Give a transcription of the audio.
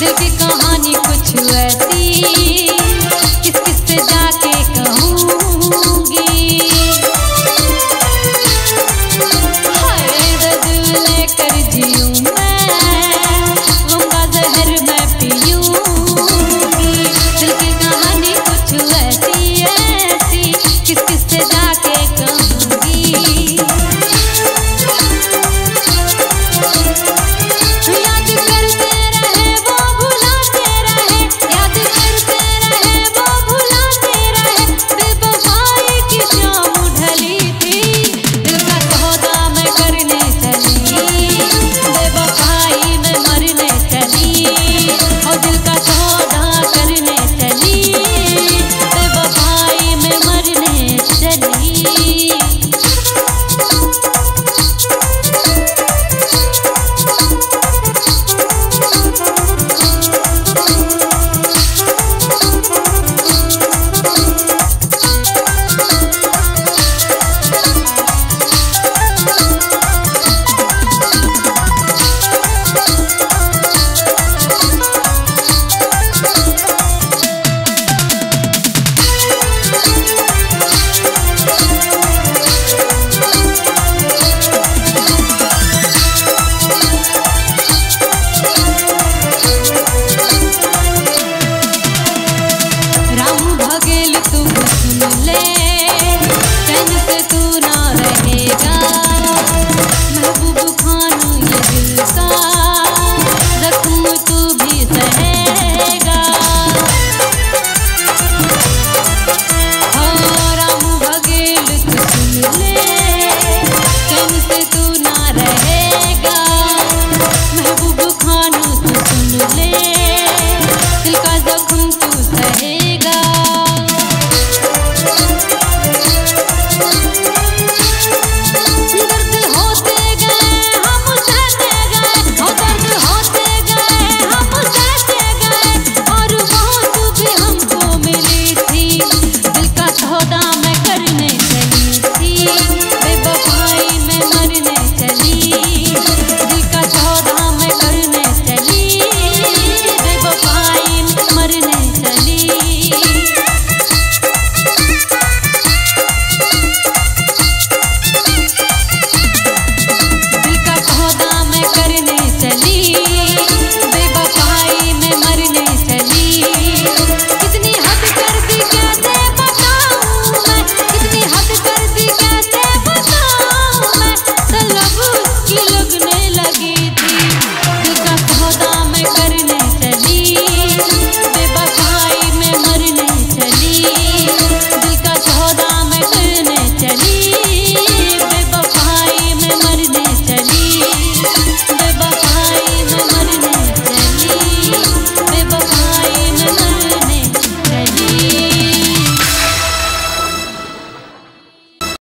का दिल की कहानी कुछ ऐसी